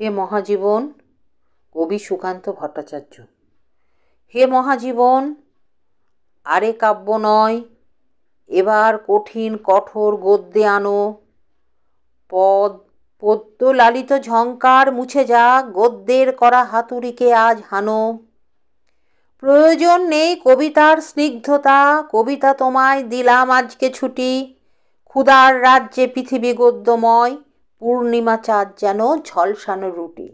হে মহাজীবন, কবি সুকান্ত ভট্টাচার্য। হে মহাজীবন, আরে কাব্য নয়, এবার কঠিন কঠোর গদ্যে আনো। পদ পদ্য লালিত ঝঙ্কার মুছে যা, গদ্যের করা হাতুড়িকে আজ হানো। প্রয়োজন নেই কবিতার স্নিগ্ধতা, কবিতা তোমায় দিলাম আজকে ছুটি। ক্ষুদার রাজ্যে পৃথিবী গদ্যময় পূর্ণিমা চাঁদ যেন ঝলসানো রুটি।